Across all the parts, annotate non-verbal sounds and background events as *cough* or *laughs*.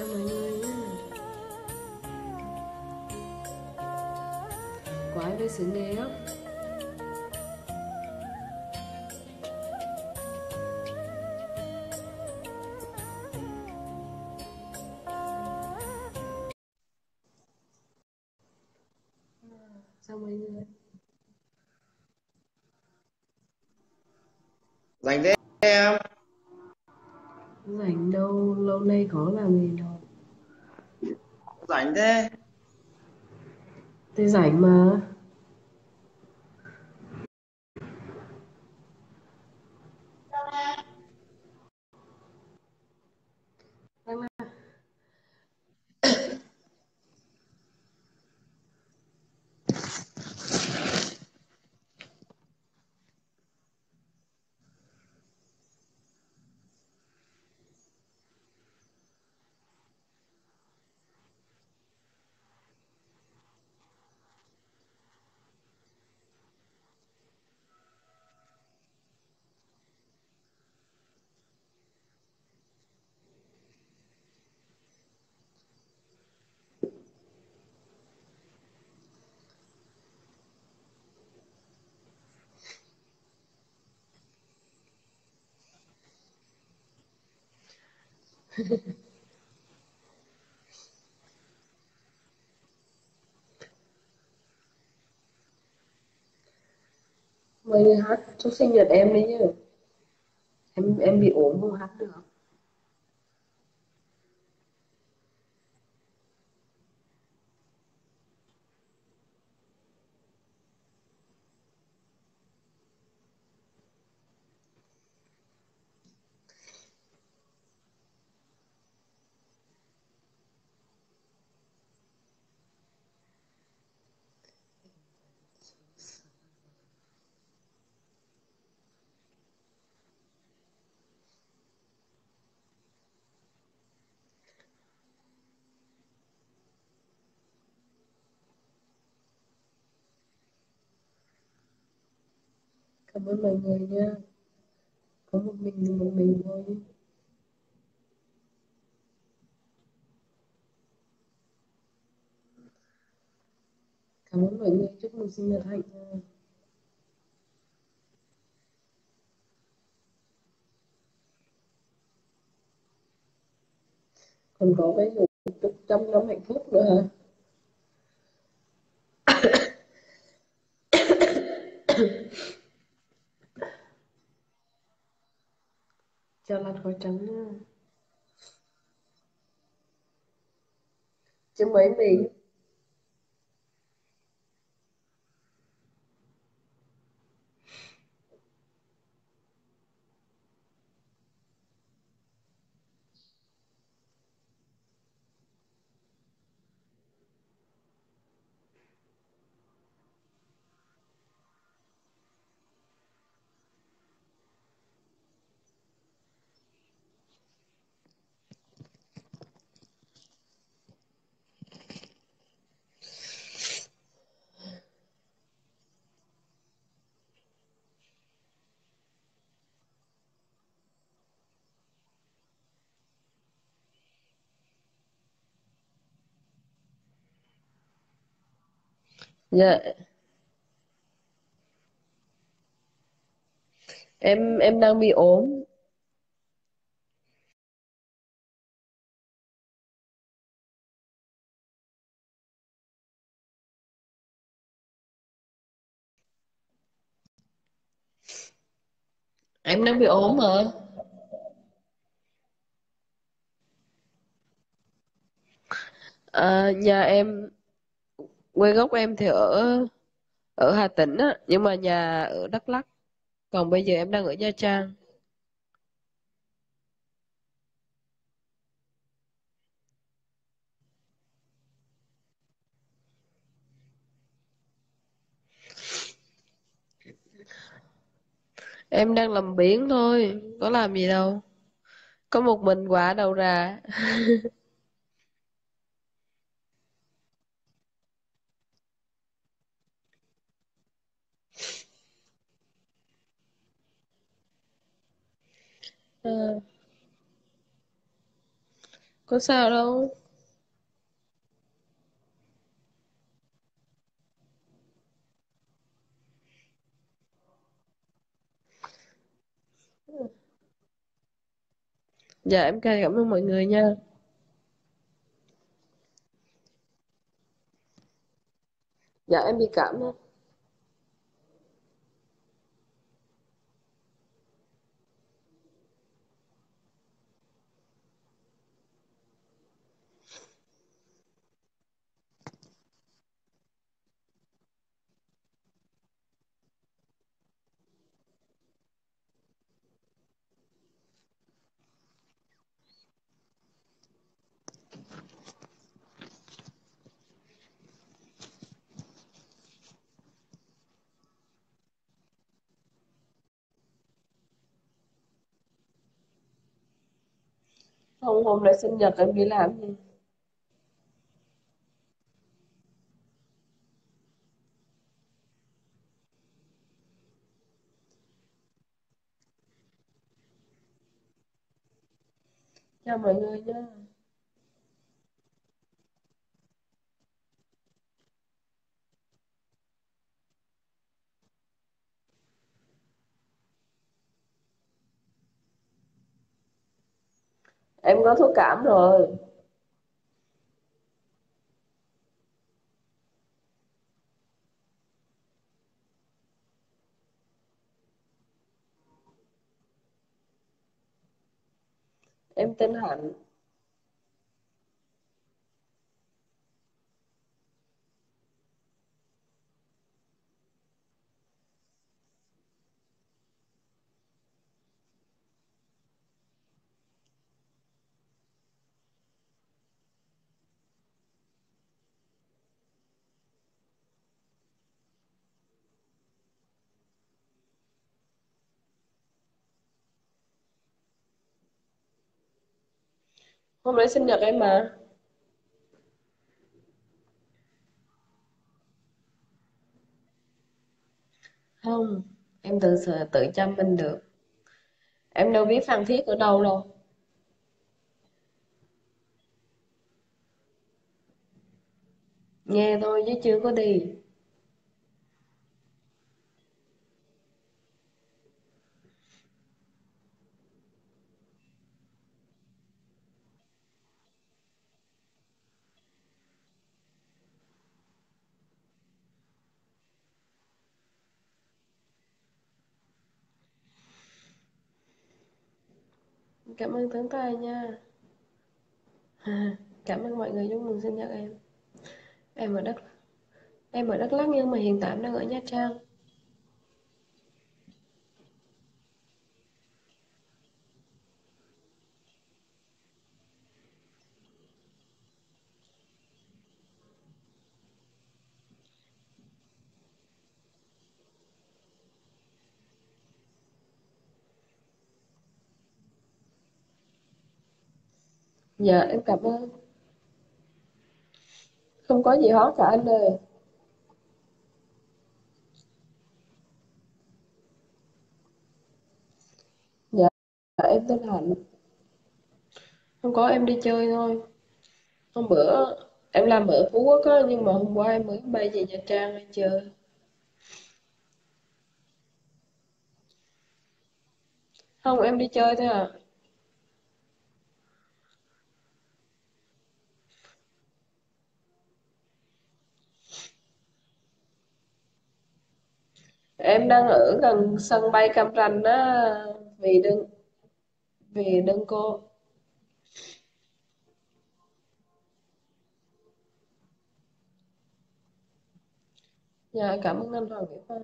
cho mọi người nha quả với sự nè tôi rảnh mà mời hát chúc sinh nhật em đấy nhá. Em em bị ốm không hát được. cảm ơn mọi người nha. Có một mình thì một mình thôi. Cảm ơn mọi người. Chúc mừng sinh nhật hạnh nha. còn có cái vụ trong năm hạnh phúc nữa hả? *coughs* cho là có trắng chứ mấy mì Dạ, em em đang bị ốm. Em đang bị ốm mà. À, nhà em quê gốc em thì ở ở Hà Tĩnh á, nhưng mà nhà ở Đắk Lắk. Còn bây giờ em đang ở Nha Trang. Em đang làm biển thôi, có làm gì đâu. Có một mình quả đầu ra. *laughs* À, có sao đâu. Dạ em cảm ơn mọi người nha. Dạ em bị cảm đó. Không, hôm nay sinh nhật em đi làm gì? Chào mọi người nha. Em có thuốc cảm rồi. Em tên Hạnh. Hôm đấy sinh nhật em mà. Không, em tự tự chăm mình được. Em đâu biết Phan Thiết ở đâu đâu. Nghe thôi chứ chưa có đi. Cảm ơn Tấn Tài nha. À, cảm ơn mọi người, chúc mừng sinh nhật em. Em ở Đắk, em ở Đắk Lắk nhưng mà hiện tại em đang ở Nha Trang. Dạ em cảm ơn. Không có gì hết cả anh ơi. Dạ em tên Hạnh. Không có em đi chơi thôi. Hôm bữa Em làm ở Phú Quốc á, nhưng mà hôm qua em mới bay về Nha Trang đi chơi. Không, em đi chơi thôi à. Em đang ở gần sân bay Cam Ranh á, vì đơn vì đơn cô. Dạ, cảm ơn anh Hoàng Việt Phong.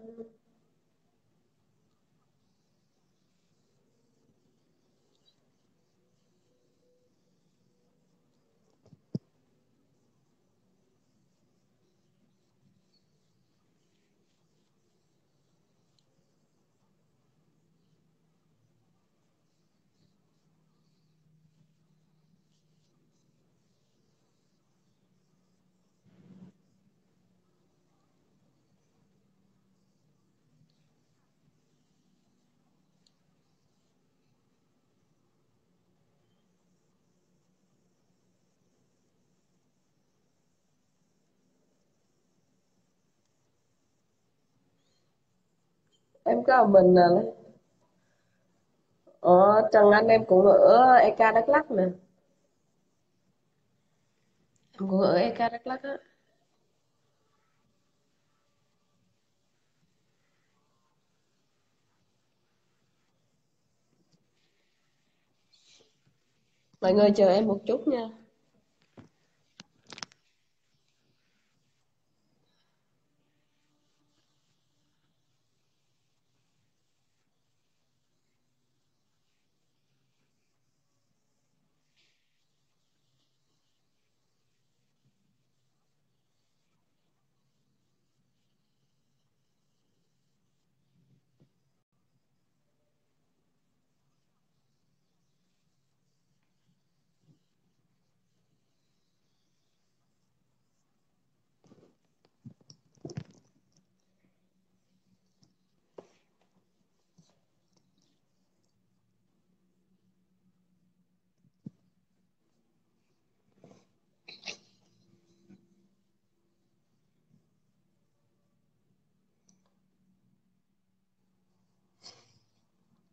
Em có ở mình à. ở Trần Anh em cũng ở EK Đắk Lắk nè. Em cũng ở EK Đắk Lắk á. Mọi người chờ em một chút nha.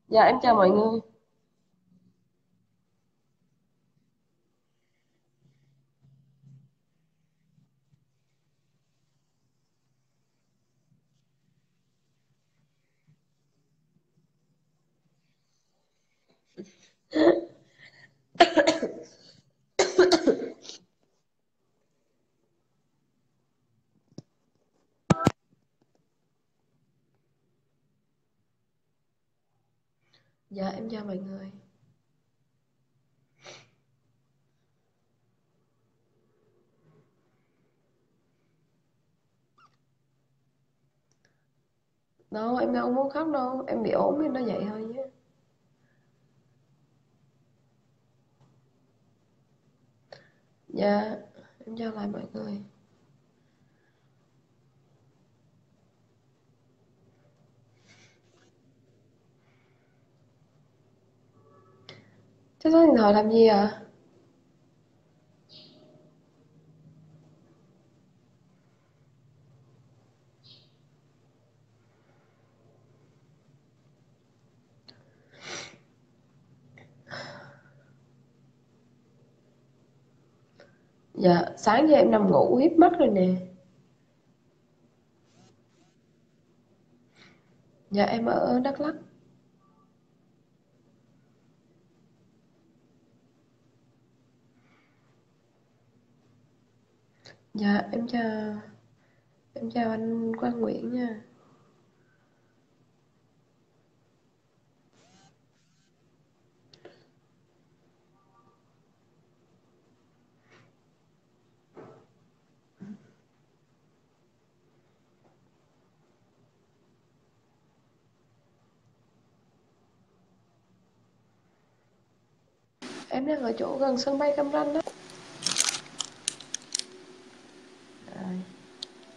Dạ em chào mọi người. Dạ em chào mọi người. Đâu, em đâu muốn khóc đâu, em bị ốm nên nó vậy thôi nhé. Dạ, em chào lại mọi người. Thế số điện thoại làm gì à? Dạ, sáng giờ em nằm ngủ hiếp mắt rồi nè. Dạ em ở Đắk Lắk. Dạ em chào em chào anh Quang Nguyễn nha. Em đang ở chỗ gần sân bay Cam Ranh đó.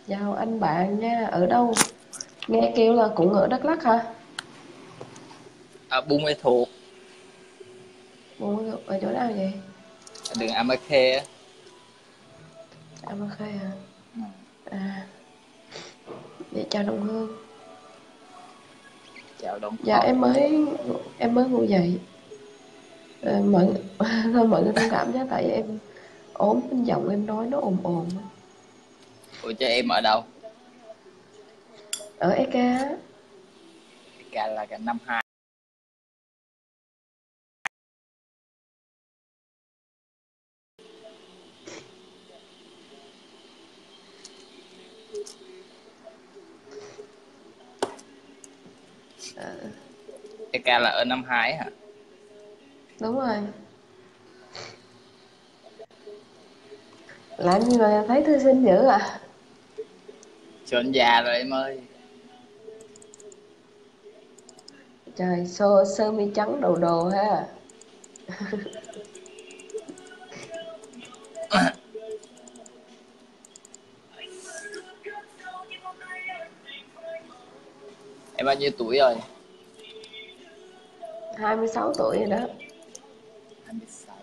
Chào anh bạn nha, ở đâu? Nghe kêu là cũng ở Đắk Lắk hả? ở Buôn Mê Thuột Ủa, ở chỗ nào vậy? đường Amakhe ok hả? ừ. À, vậy chào Đồng Hương. chào đông Dạ em mới em mới ngủ dậy. Ờ, mọi *laughs* mọi người thông cảm nhé tại em ốm giọng em nói nó ồn ồn. Ủa cho em ở đâu? Ở EK cả là cả năm hai. EK là ở năm hai hả? Đúng rồi. Làm gì mà thấy thư sinh dữ à Sơn già rồi em ơi. Trời sơ sơ mi trắng đầu đồ ha. Em bao nhiêu tuổi rồi? 26 tuổi rồi đó. 26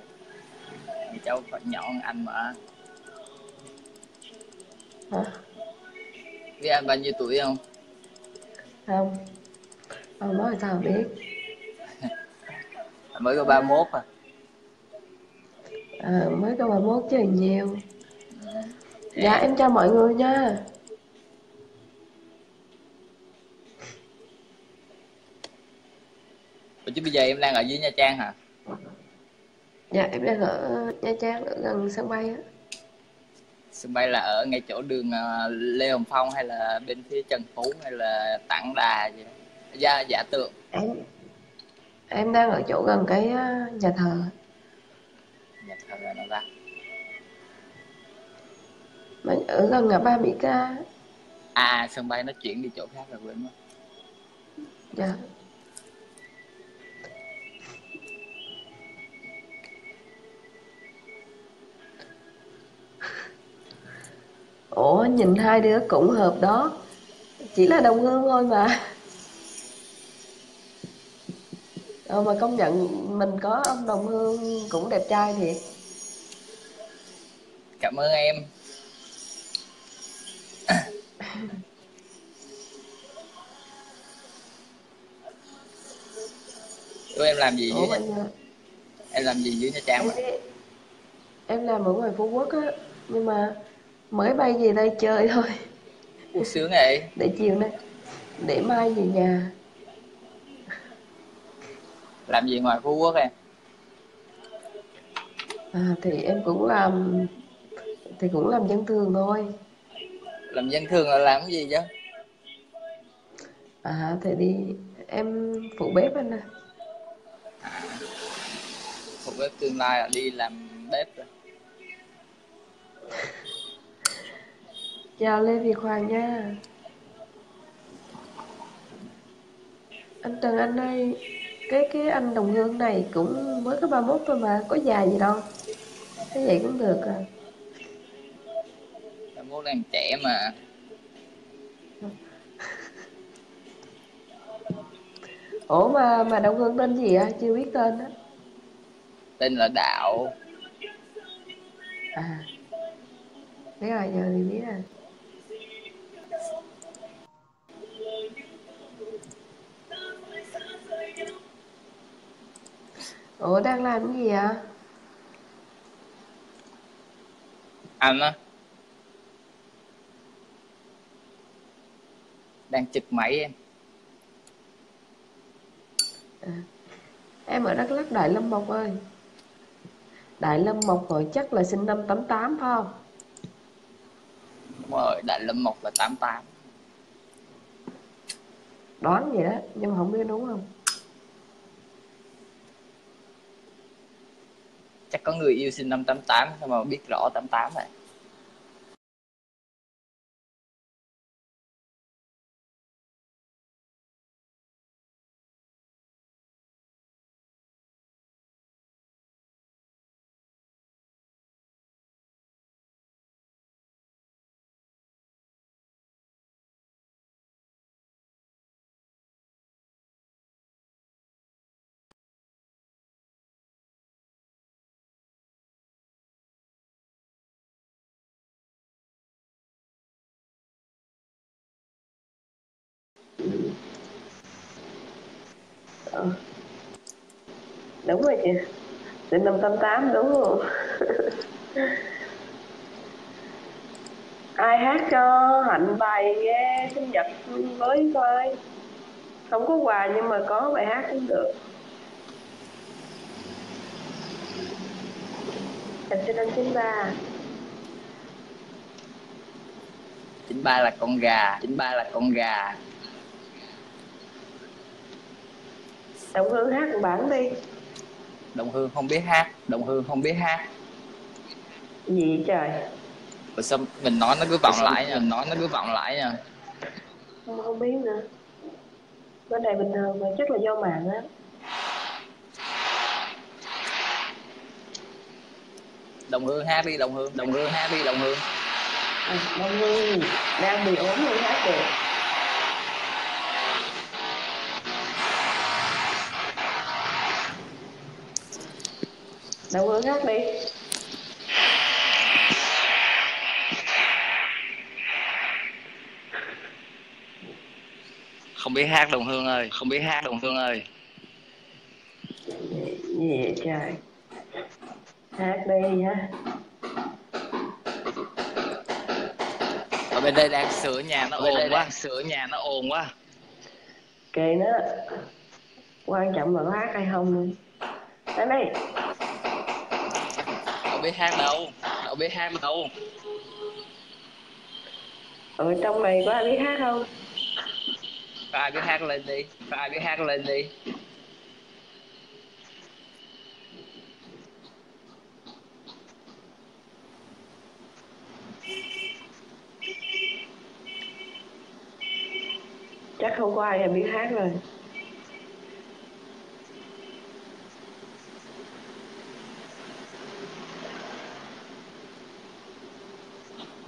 cháu còn nhỏ hơn anh mà. Hả biết anh bao nhiêu tuổi không? Không. Ông nói sao biết. *laughs* Mới có 31 à? À, mới có 31 chứ nhiều. Dạ em chào mọi người nha. Ủa chứ bây giờ em đang ở dưới Nha Trang hả? Dạ em đang ở Nha Trang ở gần sân bay á sân bay là ở ngay chỗ đường ờ, Lê Hồng Phong hay là bên phía Trần Phú hay là Tảng Đà gì đó? Dạ, giả tượng. Em em đang ở chỗ gần cái á, nhà thờ. Nhà thờ là nó ra. Mà ở gần ngã ba Mỹ Ca. À sân bay nó chuyển đi chỗ khác rồi quên mất. Dạ Ủa nhìn hai đứa cũng hợp đó. Chỉ là đồng hương thôi mà. Ờ mà công nhận mình có ông đồng hương cũng đẹp trai thiệt. Cảm ơn em. Ủa em làm gì Ủa mà Nha, giờ em làm gì dưới Nha Trang em em làm ở ngoài Phú Quốc á. Nhưng mà mới bay về đây chơi thôi. Ủa, sướng vậy Để chiều nay Để mai về nhà. Làm gì ngoài Phú Quốc em? À thì em cũng làm Thì cũng làm dân thường thôi. Làm dân thường là làm cái gì chứ? À thì đi Em phụ bếp anh nè Phục với tương lai là đi làm bếp rồi *laughs* Chào Lê Việt Hoàng nha. Anh Trần Anh ơi Cái cái anh đồng hương này cũng mới có 31 thôi mà Có già gì đâu. Thế vậy cũng được à. Em muốn đang trẻ mà. Ủa mà mà đồng hương tên gì à Chưa biết tên á. Tên là Đạo. À. Biết rồi giờ thì biết rồi Ủa đang làm cái gì ạ anh á đang trực máy em. Em ở Đắk Lắk Đại Lâm Mộc ơi. Đại Lâm Mộc rồi chắc là sinh năm 88 phải không? Đúng rồi Đại Lâm Mộc là 88 Đoán vậy đó Nhưng mà không biết đúng không chắc có người yêu sinh năm 88 sao mà biết rõ 88 này không đúng rồi chị. Sinh năm tám tám đúng không? Ai hát cho hạnh bài nghe sinh nhật với coi. Không có quà nhưng mà có bài hát cũng được. Em sinh năm chín ba. 93 là con gà 93 là con gà. Đồng hương hát một bản đi. Đồng hương không biết hát đồng hương không biết hát. Gì trời? Ủa sao mình nói nó cứ vọng lại nha mình nói nó cứ vọng lại nha. Không, không biết nữa. Bên này bình thường mà chắc là do mạng á. Đồng hương hát đi đồng hương đồng hương hát đi đồng hương. À, đồng hương đang bị ốm luôn hát được đồng hương hát đi. Không biết hát đồng hương ơi không biết hát đồng hương ơi. Gì vậy trời? Hát đi ha ở bên đây đang sửa nhà nó ồn quá. sửa nhà nó ồn quá. Kệ nó quan trọng là có hát hay không nữa đến đây đâu biết hát đâu đâu biết hát đâu. Ở trong này có ai biết hát không? Có ai biết hát lên đi có ai biết hát lên đi. Chắc không có ai biết hát rồi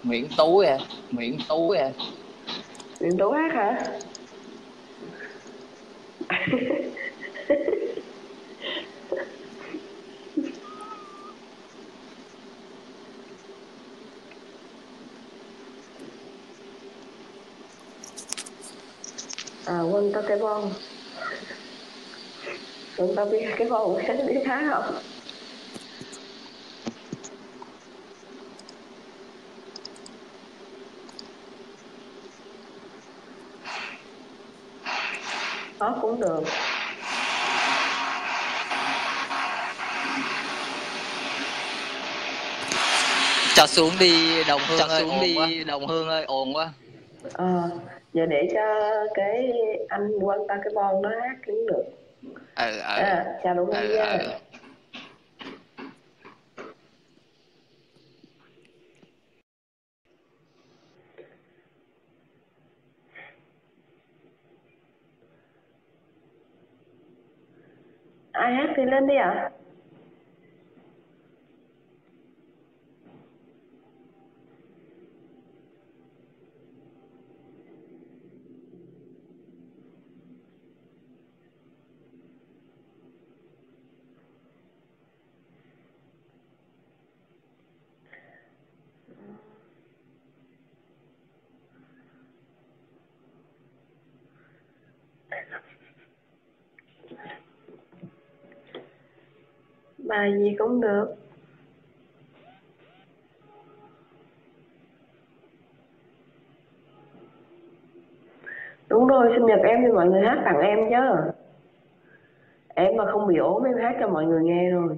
Nguyễn Tú à Nguyễn Tú à. Nguyễn Tú hát hả? À quân tao cái bon quân tao biết cái bon *laughs* biết hát không cũng được. Cho xuống đi đồng hương Cho ơi xuống đi, quá. đồng hương ơi ồn quá. Ờ giờ để cho cái anh quân tao cái bon nó hát cũng được. Ừ ừ. À chào đúng ừ, nha. ừ. Ai bài gì cũng được. Đúng rồi, sinh nhật em thì mọi người hát tặng em chứ. Em mà không bị ốm, em hát cho mọi người nghe rồi.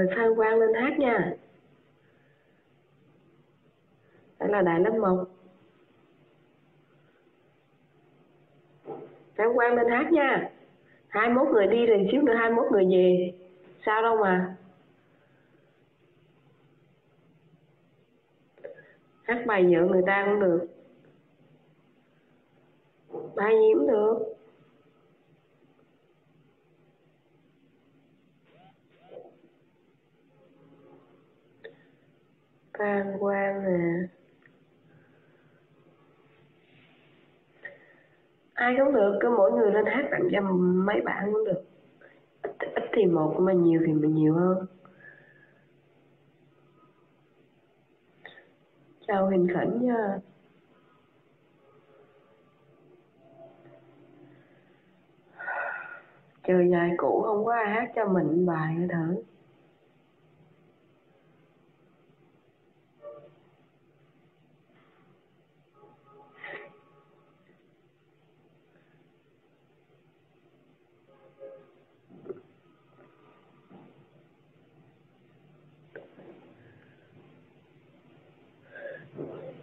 Mời Phan Quang lên hát nha. Đây là Đại lớp 1 Phan Quang lên hát nha. 21 người đi rồi xíu nữa 21 người về. Sao đâu mà. Hát bài vợ người ta cũng được. Bài gì cũng được. Phan Quang nè ai cũng được cứ mỗi người lên hát tặng cho mấy bạn cũng được. Ít, ít thì một mà nhiều thì mình nhiều hơn. Chào hình Khẩn nha. Chơi dài cũ không có ai hát cho mình bài nữa thử.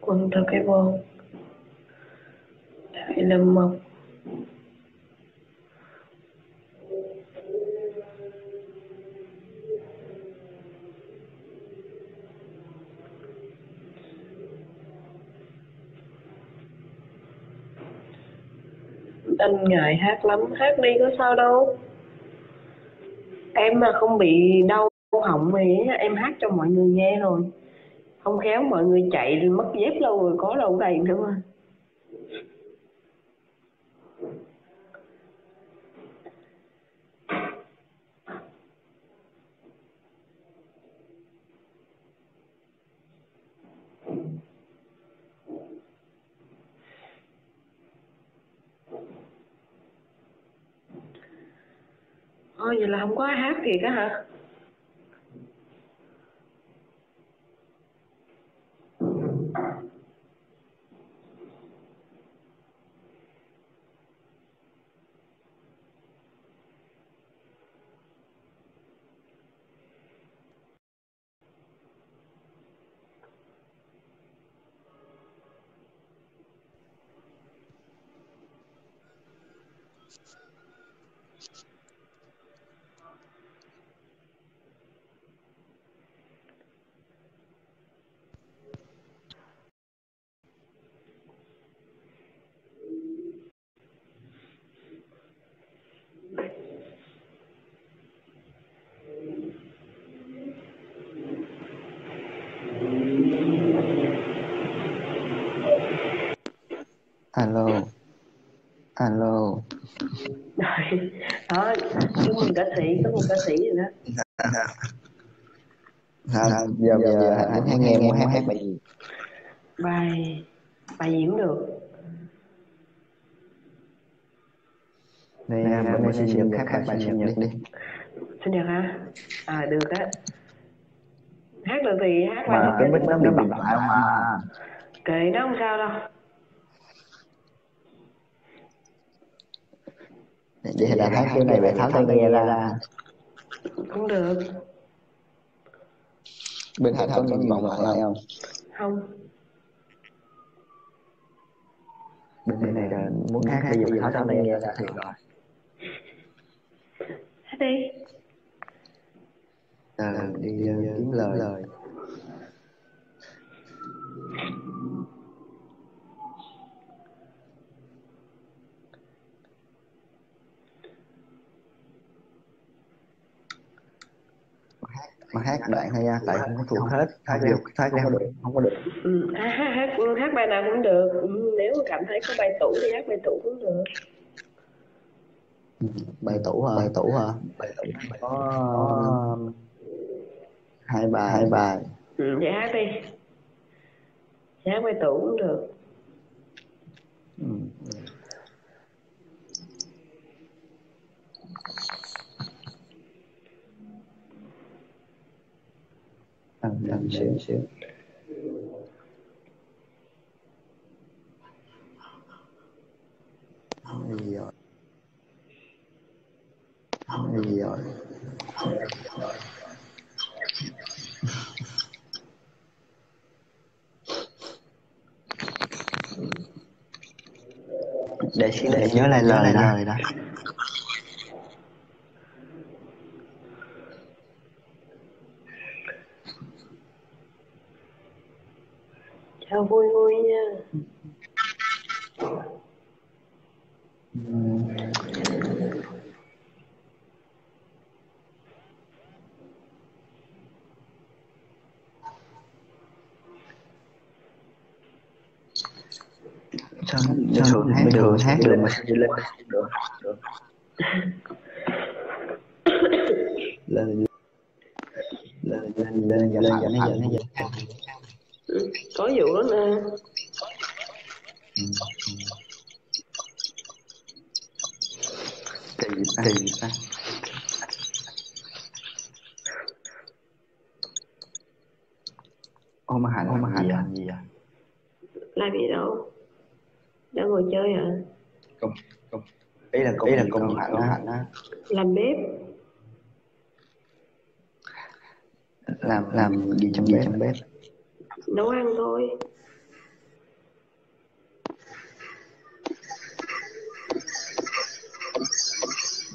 Quần từ cái bôn đại lâm mộc. Anh ngại hát lắm. Hát đi có sao đâu. Em mà không bị đau họng thì em hát cho mọi người nghe rồi không khéo mọi người chạy mất dép lâu rồi, có đâu đầy nữa mà Thôi vậy là không có hát thiệt á hả? Đó, chúc mừng ca sĩ, chúc mừng ca sĩ rồi đó. à, giờ giờ, giờ anh hát nghe muốn hát hát bài gì Bài, bài gì cũng được. đây à, bữa nay sinh nhật hát hát bài sinh nhật đi Sinh nhật hả? À, được á. Hát được thì hát bài mà cái mic nó bị bật lại mà Kệ nó không sao đâu. Vậy là hát cái này phải tháo tai nghe ra Cũng được. bên hát có những vòng lại không Không, bên đây này là muốn hát bây giờ tháo tai nghe ra thiệt rồi hát đi. à, đi uh, kiếm lời mà hát đoạn hay nha tại không có thuộc hết hát được hát không có được không có được Ừ, hát, hát, hát, hát bài nào cũng được. Ừ, nếu cảm thấy có bài tủ thì hát bài tủ cũng được. bài tủ hả bài tủ hả bài tủ có hai bài hai bài Ừ, vậy hát đi. Hát bài tủ cũng được. ừ. Ăn xíu xíu gì rồi để xíu để nhớ lại lời lời đó Chào vui vui nha. sao bình thường hát đường mà lên được được lên lên lên lên lên nó dẫn nó dẫn ừ. có vụ đó nè. Kỳ kỳ. Ta ô mà hạnh ô mà hạnh làm gì à làm gì đâu đang ngồi chơi hả? công ý là công ý là công hạnh á hạnh á làm bếp. Làm làm gì trong bếp? Trong bếp. Nấu ăn thôi.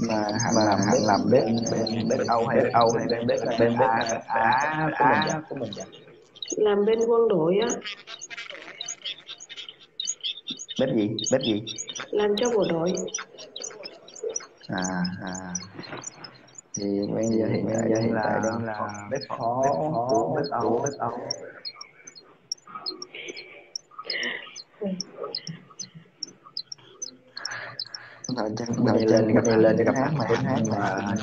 Mà mà làm bếp làm bếp bên bếp Âu hay bếp Âu hay bên bếp bên bếp Á của mình vậy? của mình làm bên quân đội á. Bếp gì? Bếp gì? Làm cho bộ đội à à. Thì bây giờ hiện bây giờ hiện tại đang là bếp phó của bếp Âu bếp Thôi chắc bây giờ lên giờ lên gặp hát mà hát mà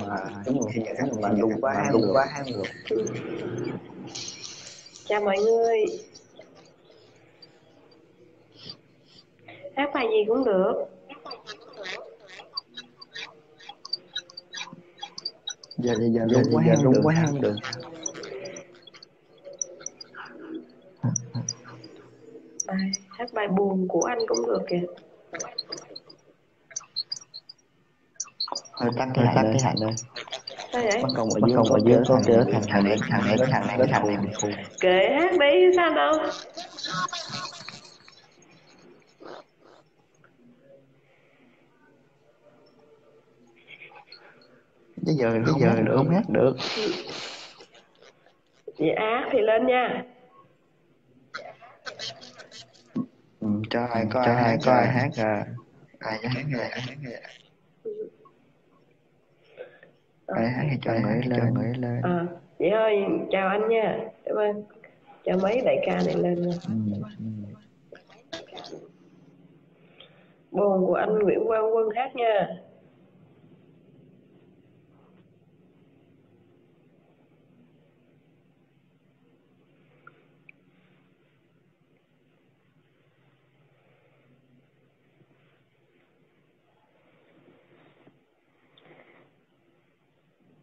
mà. đúng rồi hát mà đúng quá hát đúng quá. hát được chào mọi người. Hát bài gì cũng được giờ giờ giờ đúng quá hát đúng quá hát được. Bài hát bài buồn của anh cũng được kìa. Thôi tắt cái tắt cái hạnh vậy? Bắt công ở dưới ở dưới có cái thằng thằng này thằng này thằng này thằng này kệ hát đi sao đâu bây giờ bây giờ được không hát được? Vậy hát thì lên nha. Ừ, cho ai có ai hát có ai hát à? Ai hát ai hát ai hát thì cho người lên người lên. À vậy thôi chào anh nha. Cảm ơn. Chào mấy đại ca này lên nha. Ừ, ừ. buồn của anh Nguyễn Quang Quân hát nha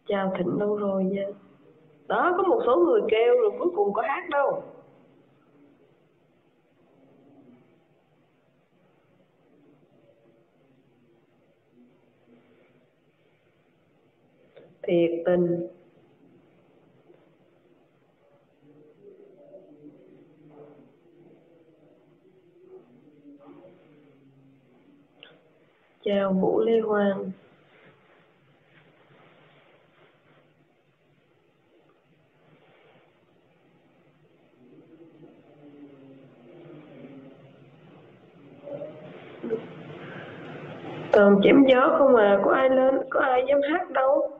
chào Thịnh đâu rồi nha? Đó, có một số người kêu rồi cuối cùng có hát đâu. Thiệt tình. Chào Vũ Lê Hoàng. Toàn chém gió không à có ai lên, có ai dám hát đâu.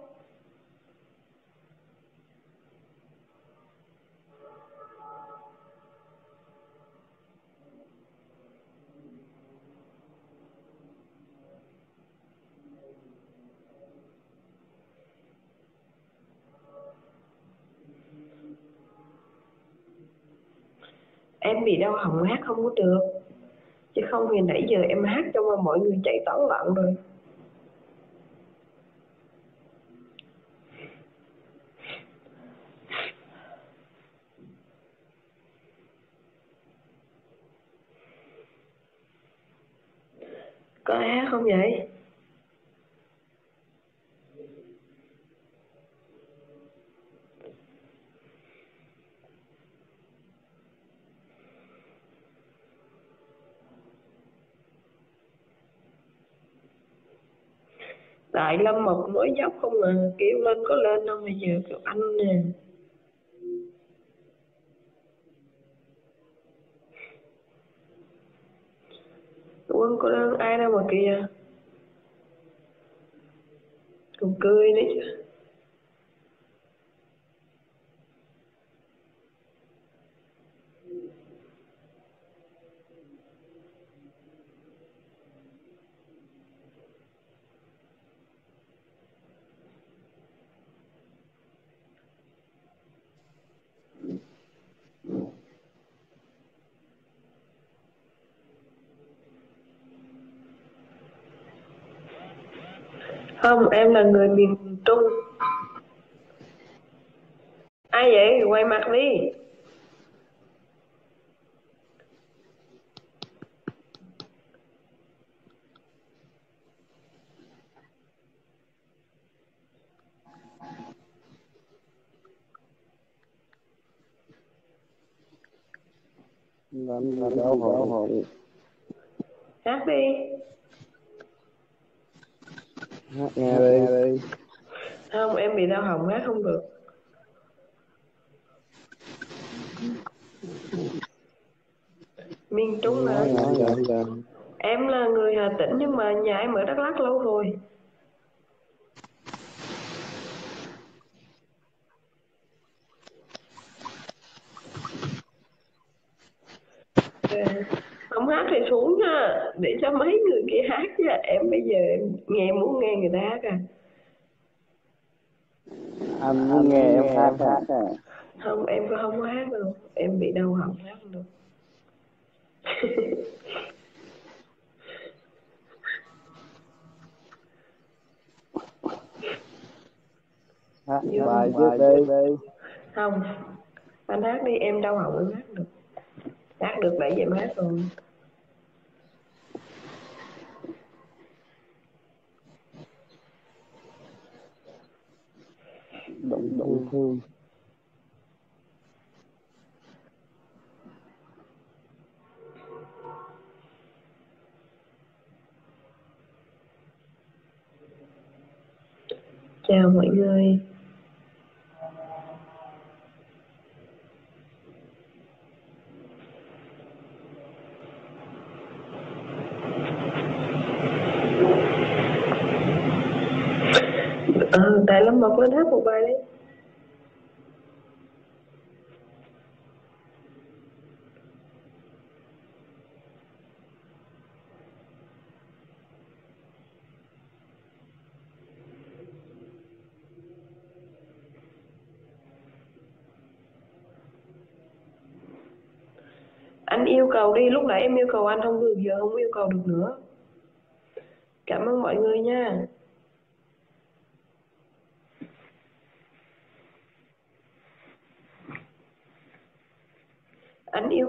Em bị đau hỏng hát không có được chứ không thì nãy giờ em hát cho mà mọi người chạy tán loạn rồi. Có ai hát không vậy? Tại Lâm Mộc nói dốc không à kêu lên có lên không bây giờ kêu anh nè. Quân có đơn ai đâu mà kìa. Cùng cười nữa chứ. Không? Em là người miền trung. Ai vậy? Quay mặt đi. Làm làm đau hồn hát đi hát nghe đi. không em bị đau họng hát không được. Miền trung hả em là người hà tĩnh nhưng mà nhà em ở đắk lắk lâu rồi Dạ. Thì xuống nha để cho mấy người kia hát chứ em bây giờ em nghe muốn nghe người ta hát à. Anh muốn nghe em hát hát à? Không em có không có hát đâu em bị đau họng *laughs* hát không được hát bài trước đi. không anh hát đi em đau họng em hát được hát được nãy giờ em hát rồi động động thương. Chào mọi người ừ tại lớp mộc lên hết một bài đấy. Anh yêu cầu đi, lúc nãy em yêu cầu anh không được giờ không yêu cầu được nữa. Cảm ơn mọi người nha.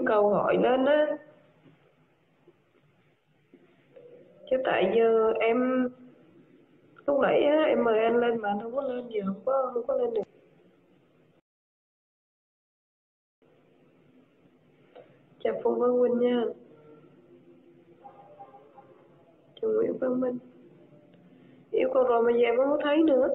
Câu hỏi lên á. Chứ tại giờ em, lúc nãy á, em mời anh lên mà anh không có lên giờ không có không có lên được. Chào Phùng Văn huynh nha. Chào Nguyễn Văn Minh yêu cầu rồi mà giờ em không có thấy nữa.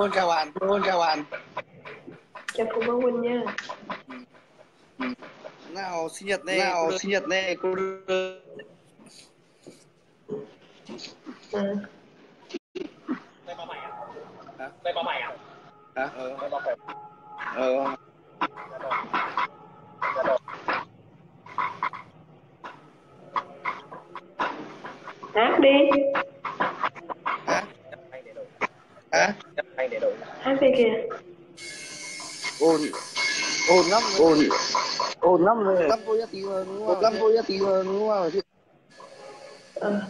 Luôn chào bạn, luôn chào bạn. chào Phùng Văn Quỳnh nha Nào sinh nhật này, nào sinh nhật này cô đưa- à, Hả? Ờ. Ờ. hát đi Hả? Hả? Hát đi kìa. Ồn ồn lắm. Ồn ồn lắm rồi. Lắm cô giá tí mà đúng không? lắm cô giá tí mà đúng không? ờ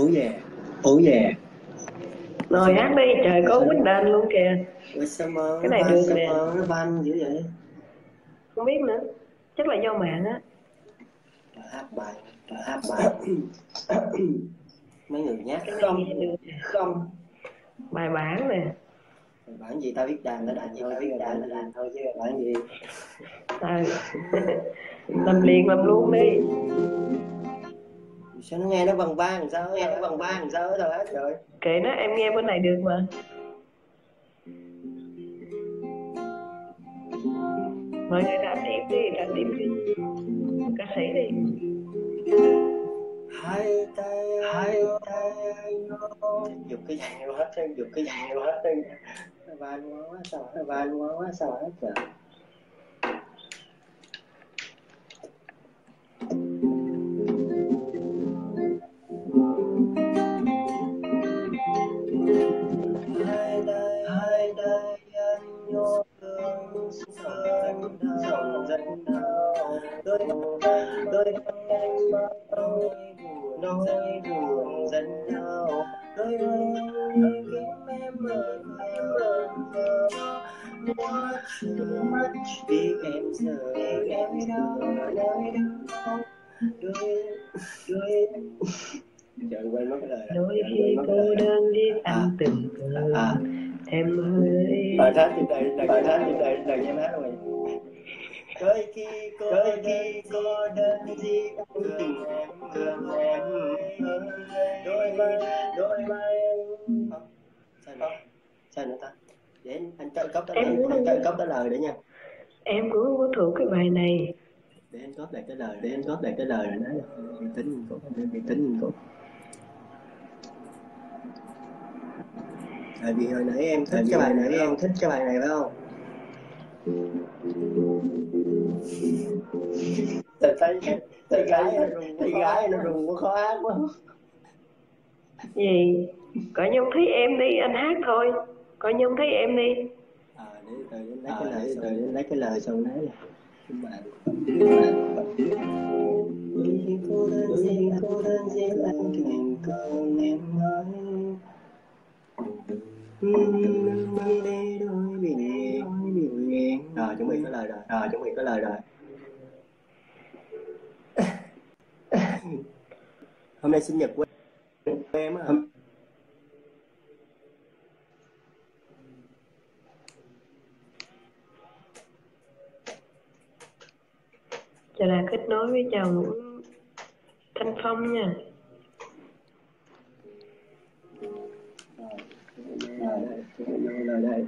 Ủa về, ủa về. rồi hát đi trời có quýt đền luôn kìa Ủa sao mà Cái này được nè. nó ban dữ vậy? không biết nữa chắc là do mạng á hát bài, hát bài. Mấy người nhát cái không, không. bài bản nè Bản gì tao biết đàn tao đàn thôi, biết đàn tao đàn thôi chứ bản gì. à. *laughs* làm liền làm luôn đi sao nó nghe nó bằng vang sao? Nghe nó bằng vang sao rồi hết rồi kệ nó em nghe bên này được mà. Mọi người đã tìm đi đã tìm đi. Ca sĩ đi. Hai tay hai tay dục cái dạng nó hết dục cái dạng nó hết trơn van quá sao van quá quá sao hết trời đôi anh bao nỗi buồn dần nhau đôi anh kiếm em ở Too much vì em giờ em đâu nơi đâu đôi đôi Trời quên mất cái lời đôi khi cô đơn đi ăn từng cơn em ơi. Bài hát thì đời bài hát thì đời đời em hát rồi đôi khi cô đôi khi cô đơn gì thương em thương em đôi vai đôi vai sao nữa? Sao nữa ta? Để anh cốc cái Em lời muốn anh cho cốc cái lời để nha. Em cũng không có thuộc cái bài này. Để anh góp lại cái lời để anh góp lại cái lời rồi nói. Bị tính mình cốt bị tính mình cốt tại vì hồi nãy em thích cái bài này em thích cái bài này phải không tay tay tay gái tay gái nó rùng quá khó hát quá. Gì? Như không thấy em đi anh hát thôi. Như không thấy em đi. À để từ đến lấy cái lời từ đến lấy cái lời xong nói là chúng bạn cô đơn gì cô đơn gì anh. Kèm câu em nói đi đi đôi biển rồi chuẩn bị cái lời rồi. Rồi chuẩn bị cái lời rồi hôm nay sinh nhật của em á hôm Chà là kết nối với chồng Thanh Phong nha. Rồi đây rồi đây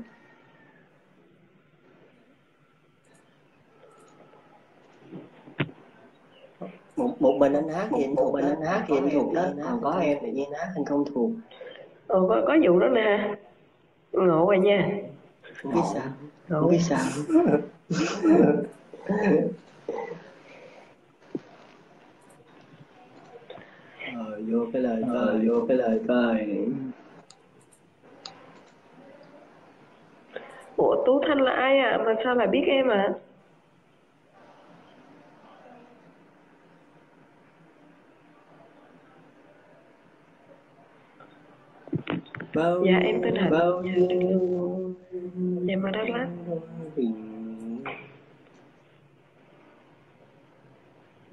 một một mình anh hát thì anh thuộc mình anh hát thì anh thuộc đó. Còn có em thì nhiên hát anh không thuộc. Ồ có, có vụ đó nè. Ngộ rồi nha. Biết sao. Ngộ. Biết sao. Ờ vô cái lời ờ vô cái lời coi Ủa Tú Thanh là ai à Mà sao lại biết em à bao Dạ em tên Hạnh. bao Dạ, nhiêu Em ở Đắk Lắk.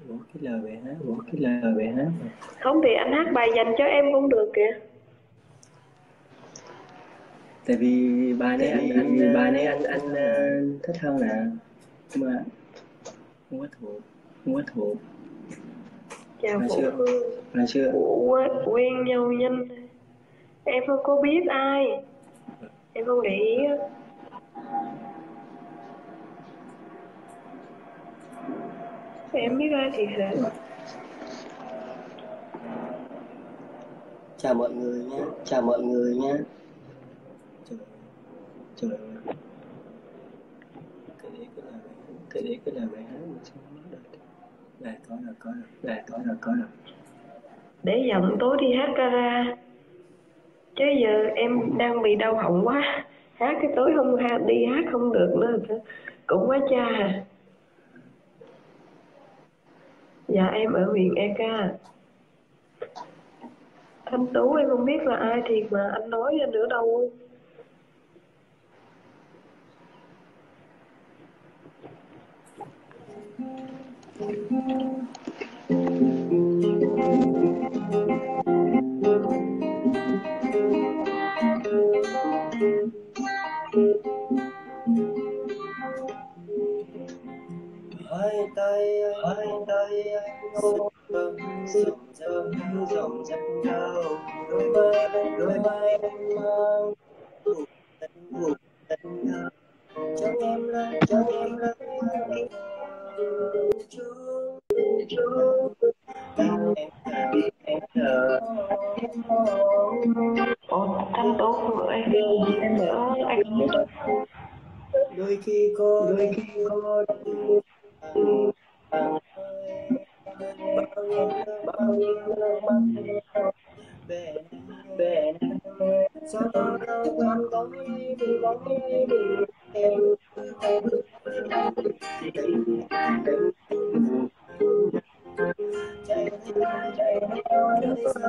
Ủa cái lời bài hát, ủa cái lời bài hát này. Không thì anh hát bài dành cho em cũng được kìa. Tại vì bài này anh, anh bài này anh anh ờ, thích hơn nè. Nhưng mà không có thuộc không có thuộc. Chào Hồi Phụ xưa. Xưa Ủa, quen, nhau nhanh. Em không có biết ai. Em không để ý. Em biết ai thì sao chào mọi người nhé. Chào mọi người nhé. Trời trời cái đấy cái lời cái đấy cái lời bài hát mà sao nói được. Đây có rồi có rồi đây có rồi có rồi Để giọng tối đi hát kara Chứ giờ em đang bị đau họng quá. Hát cái tối không ha, đi hát không được nữa. Cũng quá cha. À Dạ em ở huyện Eka Thanh Tú em không biết là ai thiệt mà anh nói ra nữa đâu. Hai tay hai tay anh ôm dòng dòng dòng dòng nhau đôi vai đôi vai em mang tình buộc nhau. Cho em lại cho em lại chú chú em em em thở ủa thanh tú em. Em ở anh đôi khi cô đôi khi bao nhiêu bao nhiêu nước mắt về về sao đâu em có đi có đi em em chạy chạy theo đời xa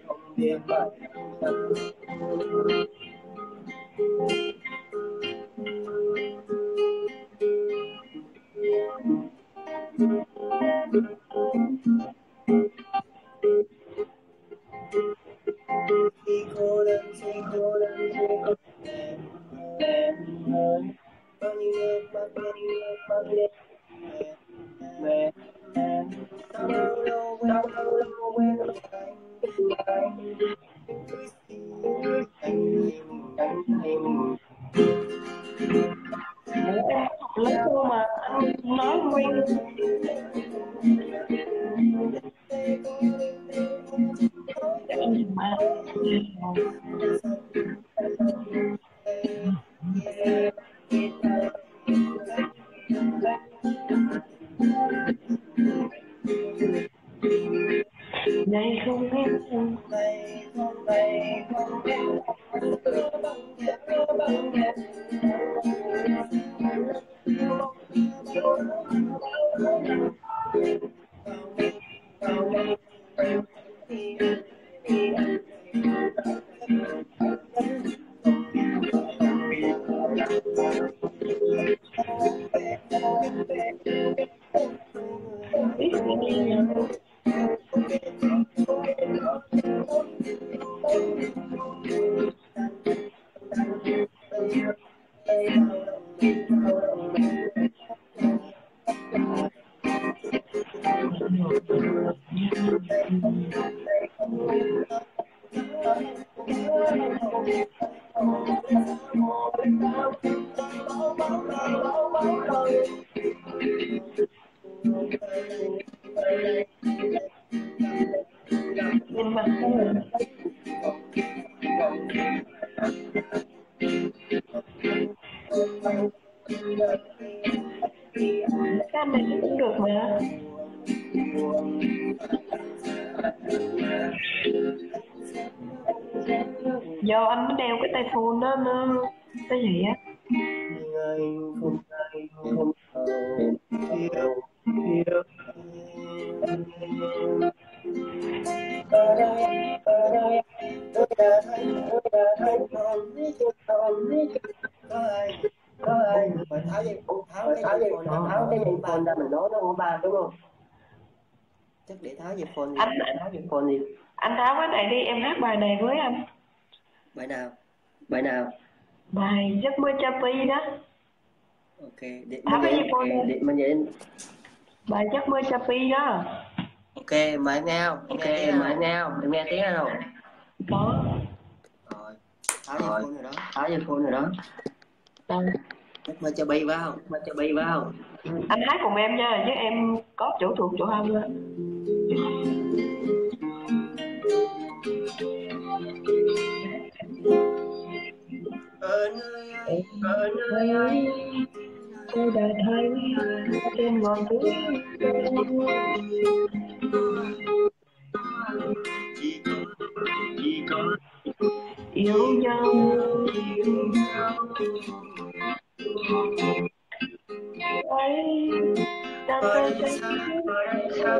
xa khi do anh đeo cái tay phone đó nó cái gì á? Phải tháo dây tháo cái dây tháo cái dây phone ra mình nói nó của ba đúng không chắc để tháo dây phone Anh- đi tháo dây phone đi anh tháo cái này đi em hát bài này với anh bài nào? Bài nào? Bài giấc mơ cha pi đó. Ok để mình phone để, mình để bài giấc mơ cha pi đó. Ok mời em nghe không ok mời em nghe không em nghe tiếng nào đó rồi. Tháo rồi. đó. Tháo dây phone rồi đó. Rồi. Chắc mà cho bay vào mà cho bay vào. Anh hát cùng em nha chứ em có chỗ thuộc chỗ hông á ở nơi ấy ở nơi ấy tôi đã thấy trên ngọn núi chỉ có chỉ có yêu nhau ấy đang Bởi tay sao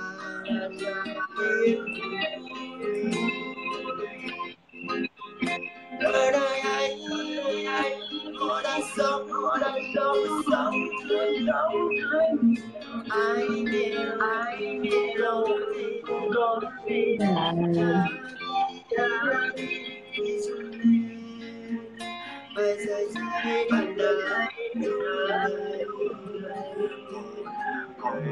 sao đời ấy sống sống thương đâu ai biết ai biết đâu thì có gì là bây giờ chỉ bạn đợi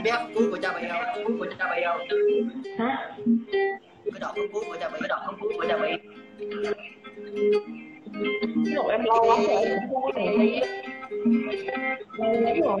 em biết cuối của cha mày không cuối của cha mày không hả? Cái đoạn khúc cuối của cha mày cái đoạn khúc cuối của cha dụ em lâu lắm rồi em cũng không ý lâu lắm rồi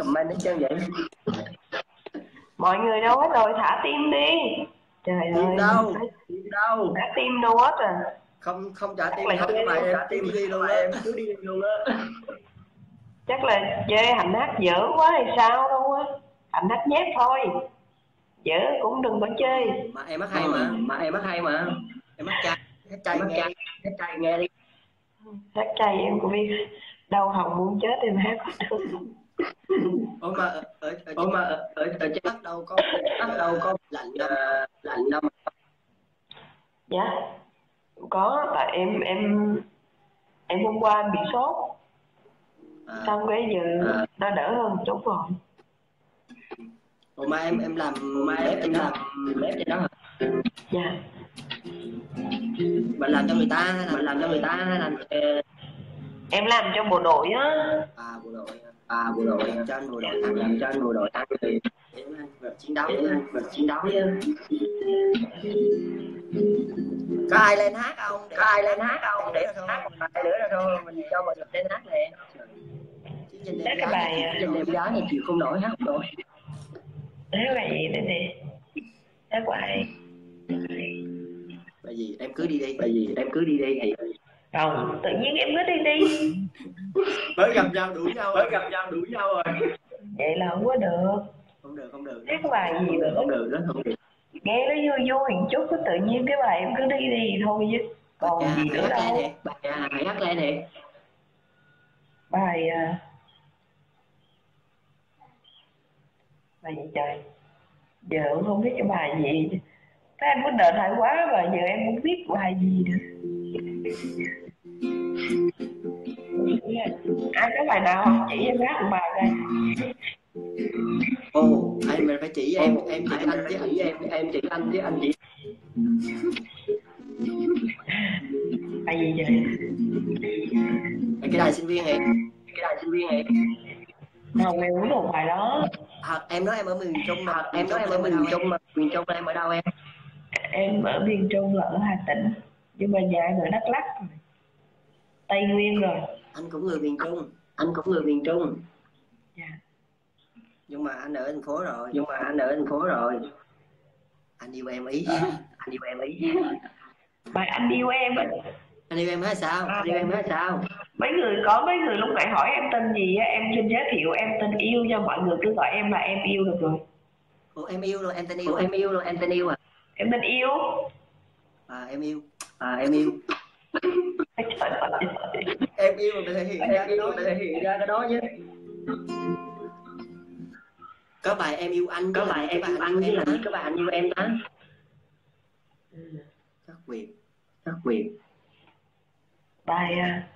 Ai comment hết trơn vậy. Mọi người đâu hết rồi thả tim đi. Trời tim ơi đâu tim đâu. Thả tim đâu hết à không không trả tim không luôn, em trả tim đi luôn em cứ đi luôn á. Chắc là dê hành hát dở quá hay sao đâu á. Hành hát nhép thôi. Dở cũng đừng có chơi. Mà em hát hay mà mà em hát hay mà. Em hát trai hát trai nghe hát trai nghe đi. Hát chay em cũng biết. Đau họng muốn chết em hát được *laughs* ủa mà ở ở ở mà ở ở, ở trên bắt đầu có bắt đầu có lạnh năm lạnh năm Dạ. Có tại em em Em hôm qua em bị sốt. À, Xong cái giờ À. nó đỡ hơn một chút rồi. Ủa mà em em làm mà em em làm lép trên đó hả? Dạ. Bạn làm cho người ta hay là bạn làm cho người ta hay làm ờ, em làm cho bộ đội á. À bộ đội à bộ đội làm cho anh bộ đội ăn làm cho anh bộ đội. Ăn thì vật chiến đấu vật chiến đấu có ai lên hát không? Có ai lên hát không? để hát một bài nữa rồi thôi mình cho mọi người lên hát nè Hát cái bài, gái à, đêm gái này chịu không nổi hát không nổi hát bài gì đây nè hát bài bài gì em cứ đi đi bài gì em cứ đi đi thì không tự nhiên em cứ đi đi. *laughs* Mới gặp nhau đuổi nhau mới gặp nhau đuổi nhau rồi. Vậy là không có được. Không được không được. Cái bài gì nữa không được đó không được. Nghe nó vui vui một chút cái tự nhiên cái bài em cứ đi đi thôi chứ. Còn à, gì nữa đâu. bài à, hãy hát lên nè. Bài à, bài gì trời? Giờ cũng không biết cái bài gì. Các anh có đợt hay quá và giờ em không biết bài gì nữa ai có bài nào không? Chỉ em hát một bài đây. Ồ anh mình phải chỉ em em chỉ anh chứ anh em em chỉ anh chứ anh chỉ bài gì vậy? Cái đài sinh viên này. Cái đài sinh viên này. Không em muốn một bài đó. À, em nói em ở miền trung mà. Em nói em ở miền trung mà. Miền trung em ở đâu em? Em ở miền trung là ở hà tĩnh nhưng mà nhà em ở đắk rồi. Tây nguyên rồi. Anh cũng người miền trung. Anh cũng người miền trung. Dạ. nhưng mà anh ở thành phố rồi. Nhưng mà anh ở thành phố rồi. Anh yêu em ý. Anh yêu em ý. Bài anh yêu em á. Anh yêu em hết sao? Anh yêu em hết sao? Mấy người có mấy người lúc nãy hỏi em tên gì á em xin giới thiệu em tên yêu cho mọi người cứ gọi em là em yêu được rồi. Ủa, em yêu rồi em tên yêu em yêu rồi em tên yêu à? Em tên yêu. À em yêu à em yêu. Em yêu mà phải thể hiện ra cái đó phải thể hiện ra cái đó chứ có bài em yêu anh có bài em yêu anh chứ làm có bài anh yêu em đó các quyền. Các quyền. Bài à,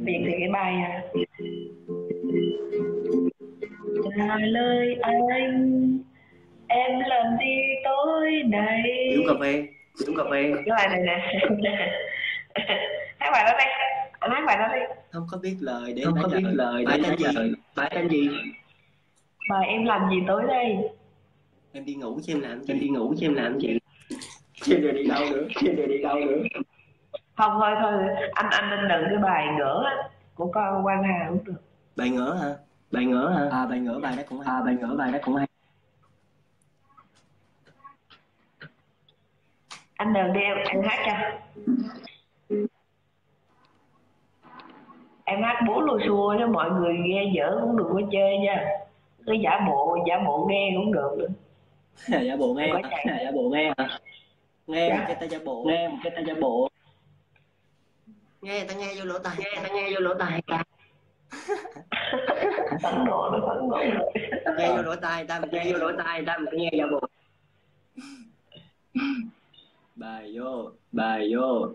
Việt thì cái bài à, là lời anh em làm đi tối nay? Uống cà phê uống cà phê cái bài này nè. Hát bài đó đi. Anh hát bài đó đi. Không có biết lời để không có biết lời bài để tên nói gì? bài tên gì? Bài em làm gì tối đây em đi ngủ chứ em làm gì em đi. ngủ chứ em làm gì chứ giờ đi đâu nữa? Chứ giờ đi đâu nữa? Không thôi thôi. Anh anh nên đừng cái bài ngỡ á, của con Quang Hà cũng được. Bài ngỡ hả? Bài ngỡ hả? À bài ngỡ bài đó cũng hay. À bài ngỡ bài đó cũng hay anh đừng đi em em hát cho. Em hát búa lùi xua cho mọi người nghe dở cũng đừng có chơi nha. Cứ giả bộ giả bộ nghe cũng được nữa. giả bộ nghe hả? giả bộ nghe hả? Nghe Dạ. cái tay giả bộ nghe một cái tay giả bộ. Nghe ta nghe vô lỗ tai. Nghe ta nghe vô lỗ tai. *laughs* Phẫn nộ nó phẫn nộ nghe vô lỗ tai ta nghe vô lỗ tai ta mình nghe giả bộ *laughs* bài vô bài vô.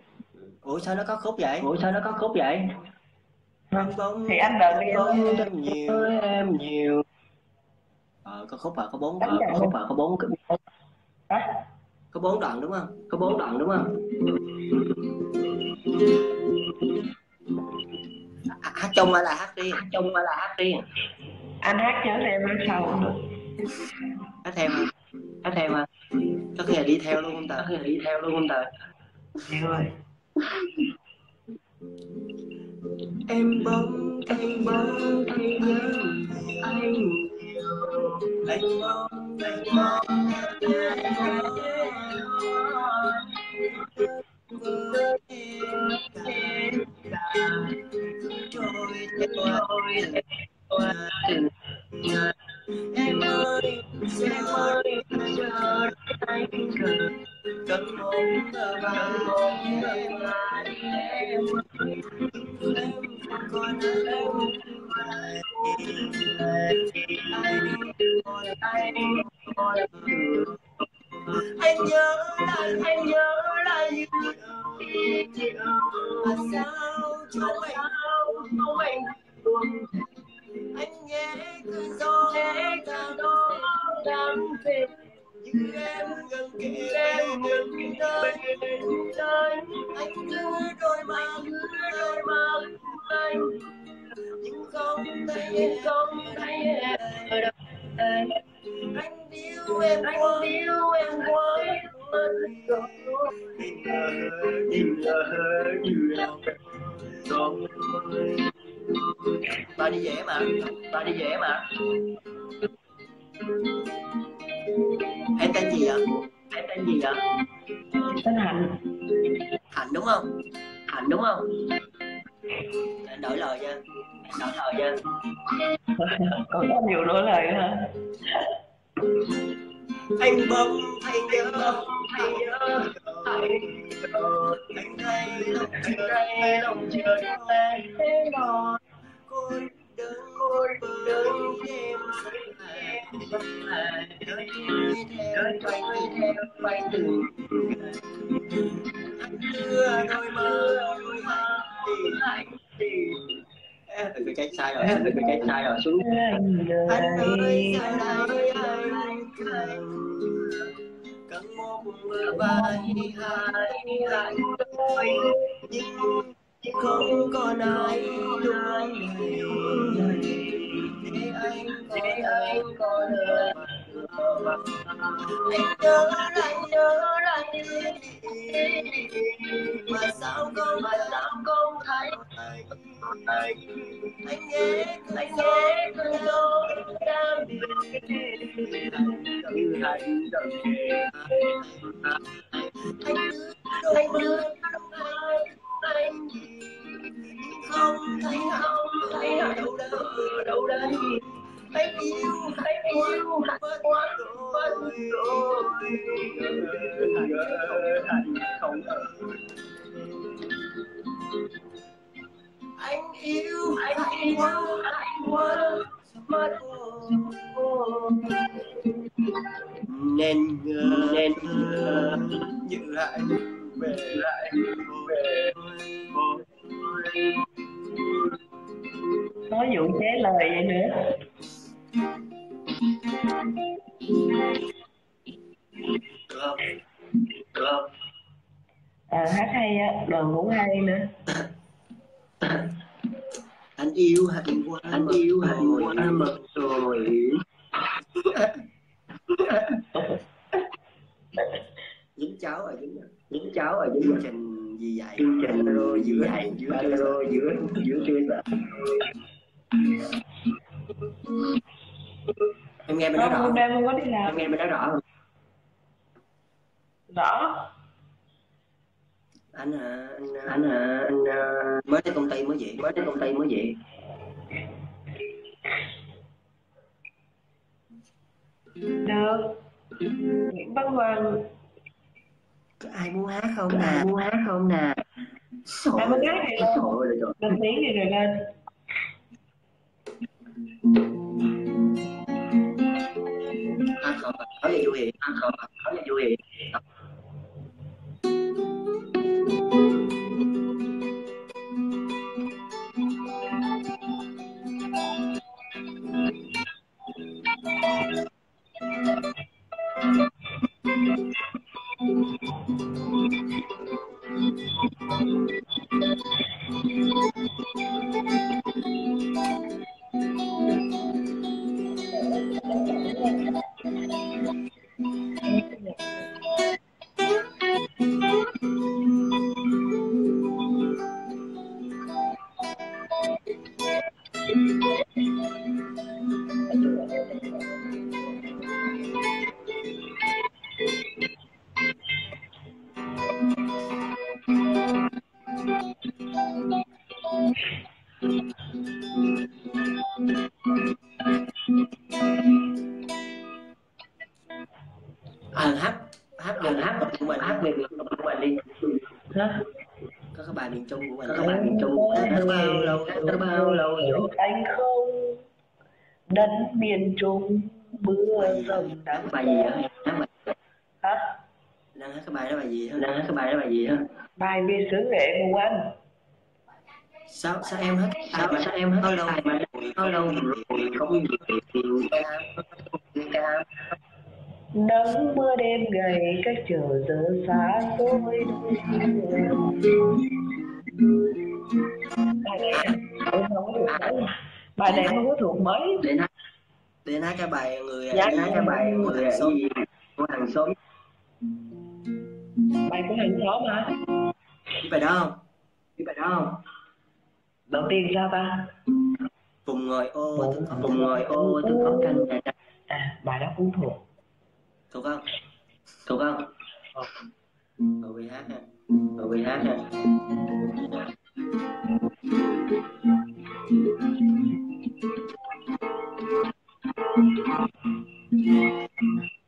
Ủa sao nó có khúc vậy? Ủa sao nó có khúc vậy? Bóng thì anh đi em bóng nhiều. Em nhiều. Ờ có khúc à có bốn trận có khúc khúc à có bốn cái hả? có bốn đoạn đúng không? Có bốn đoạn đúng không? À, hát chung hay là hát riêng? Hát chung hay là hát riêng? Anh hát trước thì em hát sau. Hát theo hát theo mà có là đi theo luôn không có ta khi là đi theo luôn không hiểu rồi em bóng thay bóng thay nhớ anh anh bóng anh bóng em ơi em ơi chờ anh chờ cơn mong tơ vàng em lại em ơi em còn em anh nhớ lại, anh nhớ lại nhiều mà sao chúng mình chúng mình anh nghe cơn gió càng gió đang về như em gần kề em gần đây anh cứ đôi mắt anh nhưng không thấy em không thấy em anh yêu em anh yêu em quá nhìn ngờ nhìn ngờ như lòng ba đi dễ mà. Ba đi dễ mà. Em tên gì ạ? Em tên gì ạ? Tên hạnh. Hạnh đúng không? Hạnh đúng không? Anh đổi lời nha. Anh đổi lời nha. Còn *laughs* có nhiều đổi lời nữa hả anh bỗng thấy nhớ thấy nhớ. anh thấy lòng thấy lòng chờ em thế mòn cô đơn cô đơn lại đời đời quay theo quay từng anh đưa đôi mơ đôi mắt thì anh thì đừng có trách sai rồi đừng có trách sai rồi. xuống anh ơi. Sao đây anh thành cần một bờ vai hai hai đôi nhưng không còn ai luôn để anh. Để anh có được anh nhớ anh nhớ anh mà sao không mà sao không thấy anh anh nghe anh nghe cơn gió đang như hành động anh đôi mưa anh không thấy không thấy đâu đâu đâu đây anh yêu anh yêu rồi anh không anh yêu anh yêu anh mất mất nên nên như lại về lại về nói vụ chế lời vậy nữa. À, hát hay á đoàn cũng hay nữa. Anh yêu hạnh quá anh yêu hạnh quá mật rồi dính cháu ở dính dính cháu ở dính chương trình gì vậy chương trình rồi giữa hàng giữa rồi giữa giữa dạ em nghe bên đó không rõ hôm nay không có đi làm em nghe bên đó rõ không? Rõ. Anh à anh à, anh à anh à, mới đến công ty mới vậy mới đến công ty mới vậy được. Nguyễn Văn Hoàng có ai muốn hát không nè? muốn hát không nè? Ai muốn hát thì lên tiếng thì rồi lên. Hát không có gì vui hát không có gì vui sao em hát sao mà sao em hát lâu mà lâu lâu không nắng mưa đêm ngày cách chờ giờ xa xôi. Mới. Bài này không có thuộc mới. Để hát để hát cái bài người Dạ, để hát cái bài người người số. gì của hàng xóm. Bài của hàng xóm hả? Cái bài đó không? Cái bài đó không đầu tiên sao ta? Cùng ngồi ô Cùng- cùng ngồi ô canh nhà trắng à bài đó cũng thuộc. Thuộc không? Thuộc không? Ở vị hát ha. Ở vị hát ha. sống trong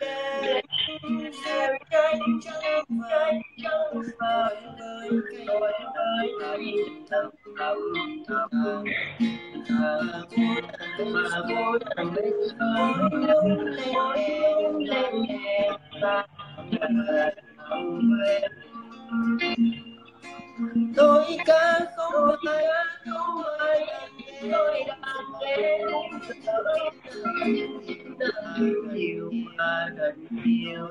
trong đời mà ta không quên tôi ca không ai không ai tôi đã mang đến nhiều mà gần nhiều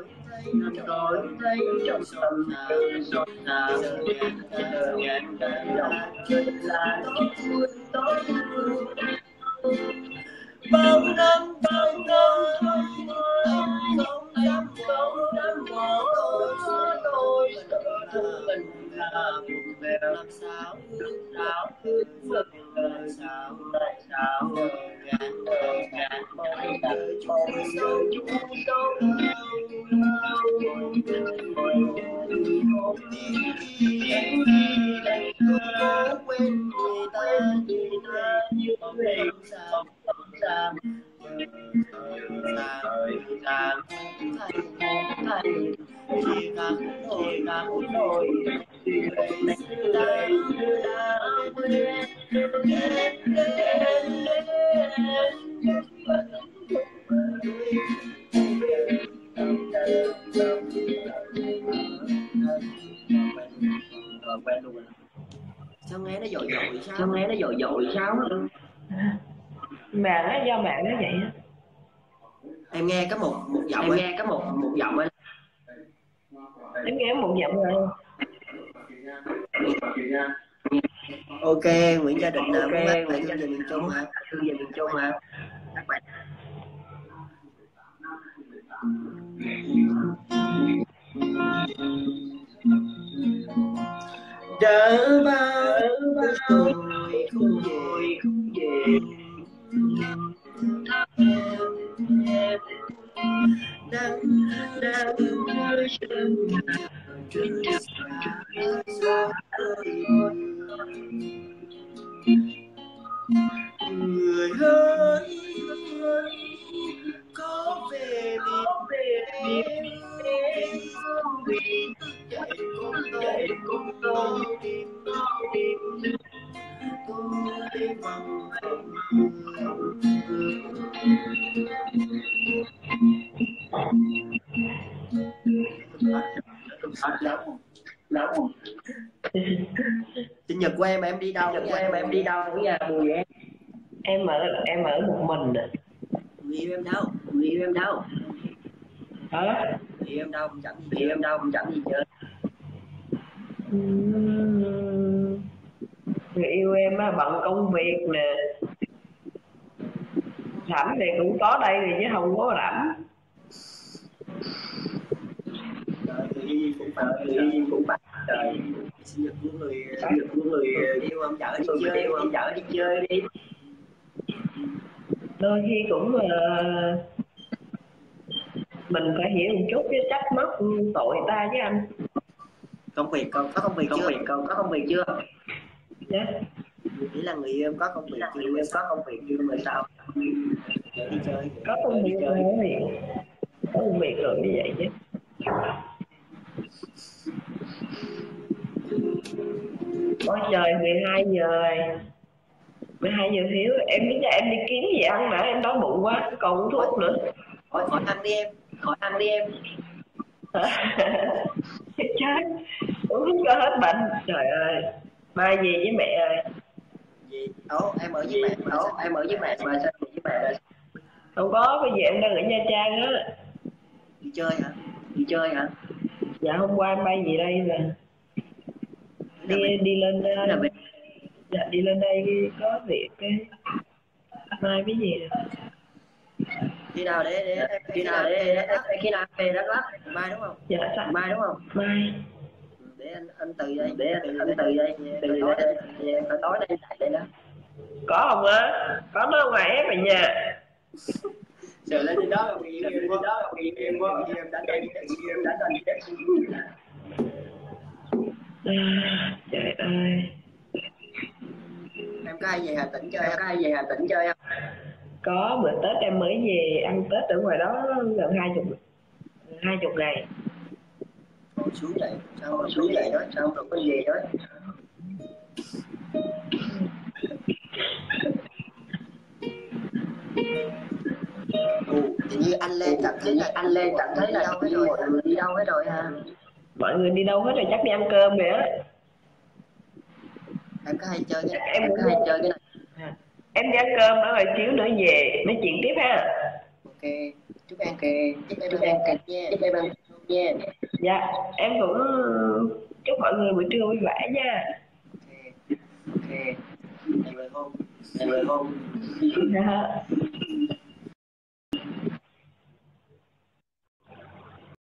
tôi thấy trong tâm tư rồi nào chờ ngàn cảm động là tôi vui tôi bao năm bao năm không dám không dám bỏ tôi tôi sợ làm làm sao làm sao làm sao làm sao làm sao ngàn ngàn mong đợi chúng sâu chúng quên người ta người ta như sao sao nghe nó dội dội sao? Sao nghe nó dội dội sao mà nó do mạng nó vậy á em nghe có một một giọng em nghe có một một giọng ấy. Em nghe một giọng rồi. Ok Nguyễn Gia Định là muốn hát Nguyễn Gia Định miền Trung hả? Thư về miền Trung hả? Đỡ bao rồi không về. không về đang đang mơ sương trời xa người ơi có về miền về vì dậy cũng dậy tôi tôi không sinh nhật của em em đi đâu sinh nhật của em em đi đâu? Ở nhà buồn vậy em ở em ở một mình à người yêu em đâu? Người yêu em đâu? Hả? Người yêu em đâu? Cũng chẳng yêu em đâu? Cũng chẳng gì chơi Ừm, người yêu em á bận công việc nè. Rảnh thì cũng có đây thì chứ không có rảnh. Yêu cũng phải yêu cũng phải trời sinh nhật của người sinh nhật của người yêu ông chở đi chơi yêu ông chở đi chơi đi đôi khi cũng ờ, mình phải hiểu một chút chứ trách móc tội ta chứ anh. Công việc còn có công việc công việc còn có công việc chưa Dạ. nghĩ là người yêu em có công việc người yêu em có công việc chưa? Mà sao đi chơi. Có công việc thì có công việc rồi như vậy chứ. Ôi trời 12 giờ. Rồi 12 giờ thiếu em biết là em đi kiếm gì ăn mà em đói bụng quá còn uống thuốc nữa. Khỏi khỏi ăn đi em. Khỏi ăn đi em. *laughs* Chết. Uống cho hết bệnh. Trời ơi mai về với mẹ ơi gì? Ố em ở với mẹ mà ố em ở với mẹ mà sao về với mẹ rồi không có bây giờ em đang ở nha trang á. Đi chơi hả? Đi chơi hả? Dạ hôm qua em bay về đây là đi đi lên là uh, bên dạ đi lên đây có việc cái mai mới về được. Khi nào để để khi nào để để khi nào về đắk lắk? Mai đúng không? Dạ mai đúng không? Mai để anh anh từ đây để anh anh từ đây. từ tối đây. từ tối đây lại đây đó. Có không á có nó ngoài ép ở nhà sợ lên trên đó là bị em đó là bị em quá em đánh anh em đánh anh trời ơi. Em có ai về Hà Tĩnh chơi em có ai về Hà Tĩnh chơi không? Có bữa tết em mới về ăn tết ở ngoài đó gần hai chục hai chục ngày Ôi, xuống vậy sao mà xuống vậy đó sao mà có về đó tự nhiên anh lên cảm thấy là anh lên cảm thấy là đâu hết rồi mọi người đi đâu hết rồi ha mọi người đi đâu hết rồi chắc đi ăn cơm rồi á em có hay chơi cái Em em cũng có hay chơi cái này. Em đi ăn cơm ở rồi xíu nữa về. Nói chuyện tiếp ha. Ok. Chúc em kề chúc em em kề nha. Chúc em ăn nha dạ em cũng chúc mọi người buổi trưa vui vẻ nha. Ok ok. Em lời hôn em lời hôn. Dạ.